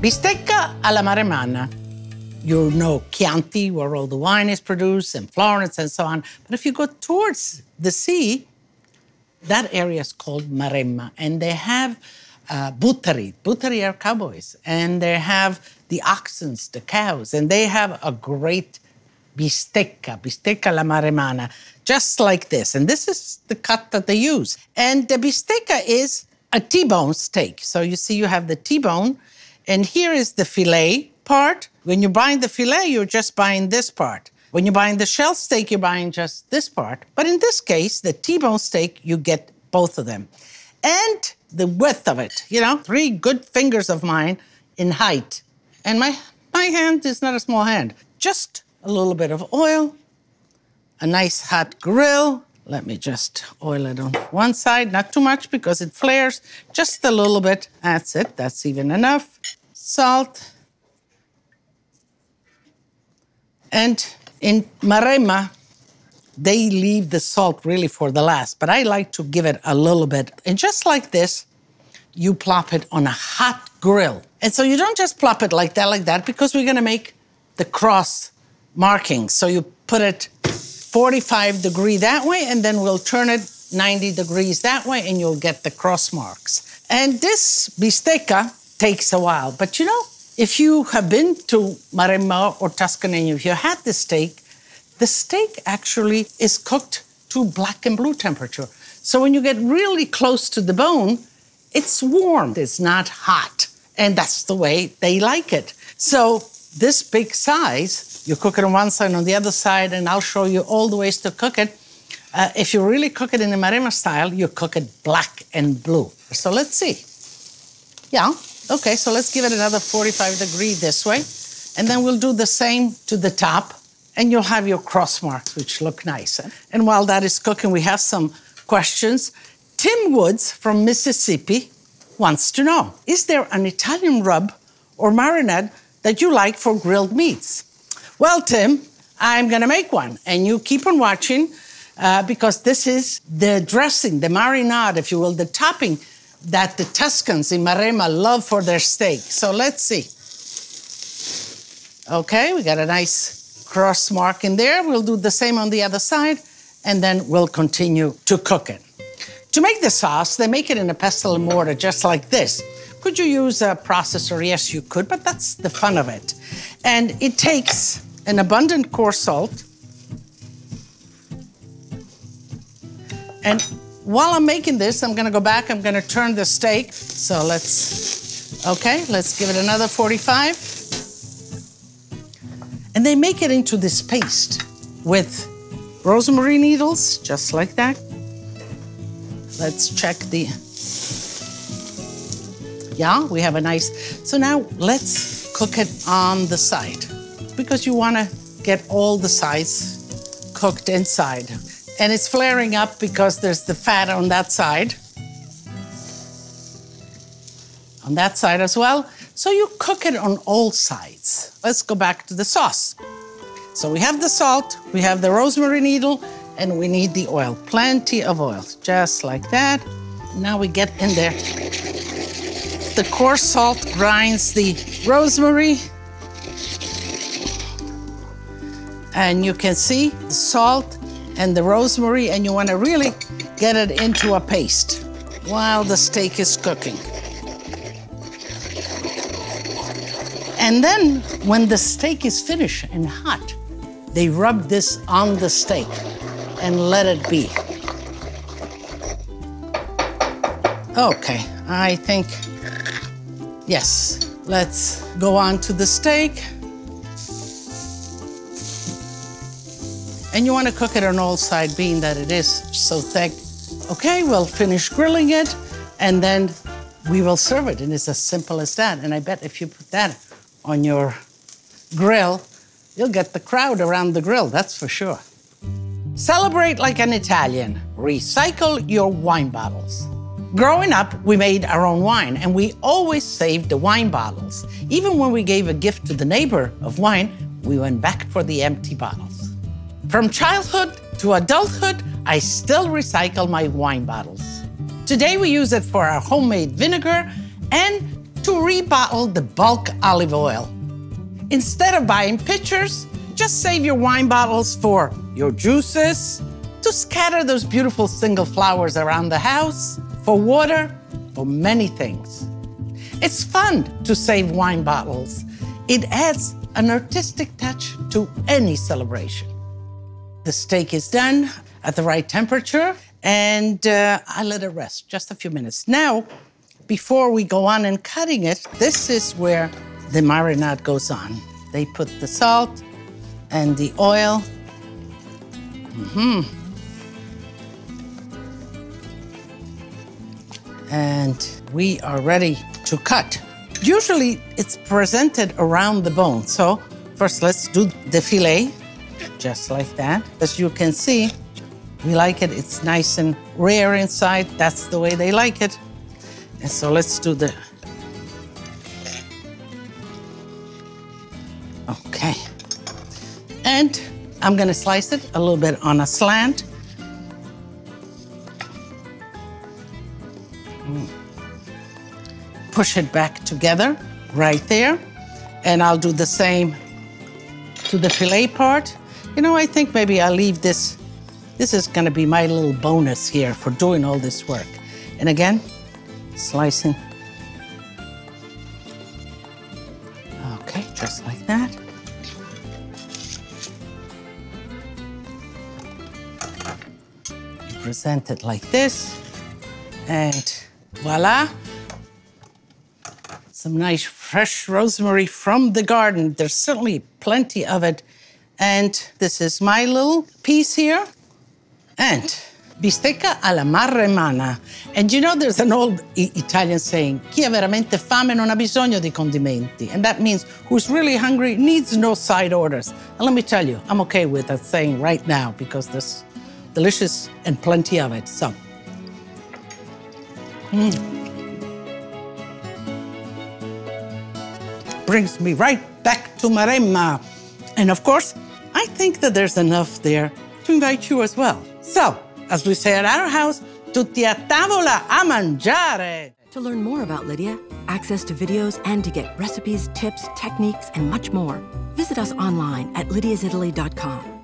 Bistecca alla Maremmana. You know Chianti, where all the wine is produced, and Florence and so on. But if you go towards the sea, that area is called Maremma, and they have uh, Butteri. Butteri are cowboys, and they have the oxen, the cows, and they have a great bistecca, bistecca alla maremmana, just like this. And this is the cut that they use. And the bistecca is a T-bone steak. So you see you have the T-bone, and here is the filet part. When you're buying the filet, you're just buying this part. When you're buying the shell steak, you're buying just this part. But in this case, the T-bone steak, you get both of them. And the width of it, you know, three good fingers of mine in height. And my, my hand is not a small hand. Just a little bit of oil, a nice hot grill. Let me just oil it on one side, not too much because it flares, just a little bit. That's it, that's even enough. Salt. And in Maremma, they leave the salt really for the last, but I like to give it a little bit. And just like this, you plop it on a hot grill. And so you don't just plop it like that, like that, because we're gonna make the cross markings. So you put it 45 degree that way, and then we'll turn it 90 degrees that way, and you'll get the cross marks. And this bistecca takes a while, but you know, if you have been to Maremma or Tuscany, if you had the steak, the steak actually is cooked to black and blue temperature. So when you get really close to the bone, it's warm, it's not hot. And that's the way they like it. So this big size, you cook it on one side, on the other side, and I'll show you all the ways to cook it. Uh, if you really cook it in the Maremma style, you cook it black and blue. So let's see. Yeah, Okay, so let's give it another 45 degree this way. And then we'll do the same to the top. And you'll have your cross marks, which look nice. And while that is cooking, we have some questions. Tim Woods from Mississippi wants to know, is there an Italian rub or marinade that you like for grilled meats? Well, Tim, I'm gonna make one. And you keep on watching uh, because this is the dressing, the marinade, if you will, the topping that the Tuscans in Maremma love for their steak. So let's see. Okay, we got a nice cross mark in there. We'll do the same on the other side, and then we'll continue to cook it. To make the sauce, they make it in a pestle and mortar just like this. Could you use a processor? Yes, you could, but that's the fun of it. And it takes an abundant coarse salt and while I'm making this, I'm gonna go back, I'm gonna turn the steak. So let's, okay, let's give it another 45. And they make it into this paste with rosemary needles, just like that. Let's check the, yeah, we have a nice, so now let's cook it on the side because you wanna get all the sides cooked inside. And it's flaring up because there's the fat on that side. On that side as well. So you cook it on all sides. Let's go back to the sauce. So we have the salt, we have the rosemary needle, and we need the oil. Plenty of oil, just like that. Now we get in there. The coarse salt grinds the rosemary. And you can see the salt and the rosemary, and you want to really get it into a paste while the steak is cooking. And then when the steak is finished and hot, they rub this on the steak and let it be. Okay, I think, yes, let's go on to the steak. And you want to cook it on all side, being that it is so thick. Okay, we'll finish grilling it, and then we will serve it. And it's as simple as that. And I bet if you put that on your grill, you'll get the crowd around the grill, that's for sure. Celebrate like an Italian. Recycle your wine bottles. Growing up, we made our own wine, and we always saved the wine bottles. Even when we gave a gift to the neighbor of wine, we went back for the empty bottles. From childhood to adulthood, I still recycle my wine bottles. Today we use it for our homemade vinegar and to rebottle the bulk olive oil. Instead of buying pitchers, just save your wine bottles for your juices, to scatter those beautiful single flowers around the house, for water, for many things. It's fun to save wine bottles. It adds an artistic touch to any celebration. The steak is done at the right temperature, and uh, I let it rest just a few minutes. Now, before we go on and cutting it, this is where the marinade goes on. They put the salt and the oil. Mm-hmm. And we are ready to cut. Usually it's presented around the bone. So first let's do the filet, just like that. As you can see, we like it. It's nice and rare inside. That's the way they like it. And so let's do the... Okay. And I'm gonna slice it a little bit on a slant. Mm. Push it back together right there. And I'll do the same to the filet part. You know, I think maybe I'll leave this this is gonna be my little bonus here for doing all this work. And again, slicing. Okay, just like that. present it like this. And voila, some nice fresh rosemary from the garden. There's certainly plenty of it. And this is my little piece here. And bistecca alla maremmana. And you know, there's an old I Italian saying, chi ha veramente fame non ha bisogno di condimenti. And that means who's really hungry needs no side orders. And let me tell you, I'm okay with that saying right now because there's delicious and plenty of it. So, mm. brings me right back to Maremma. And of course, think that there's enough there to invite you as well. So, as we say at our house, tutti a tavola a mangiare. To learn more about Lidia, access to videos, and to get recipes, tips, techniques, and much more, visit us online at lidiasitaly.com.